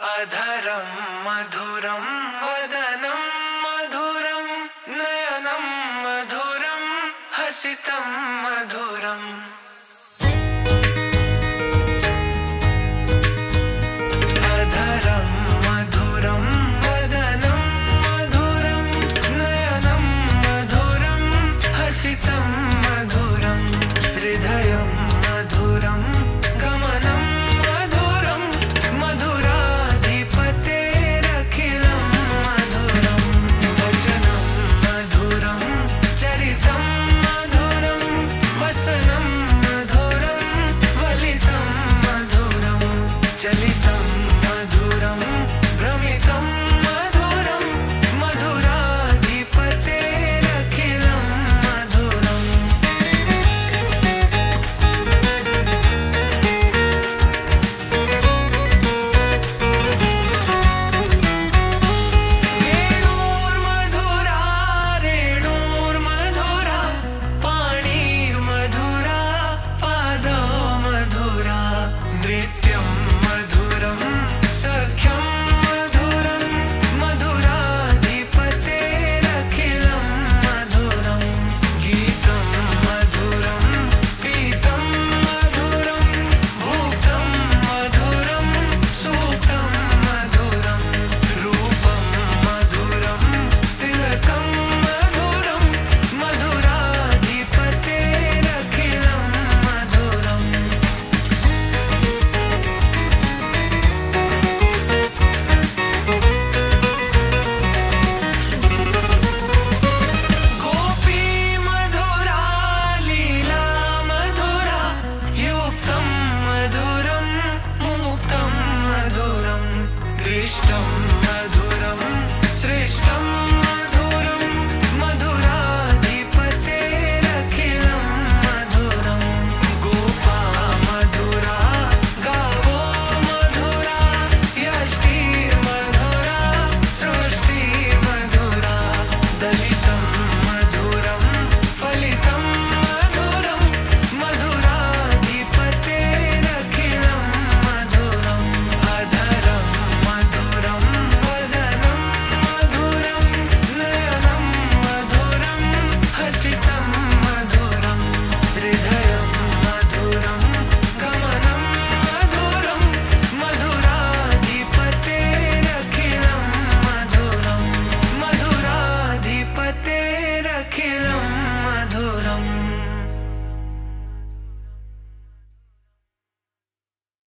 अधरं मधुरं Don't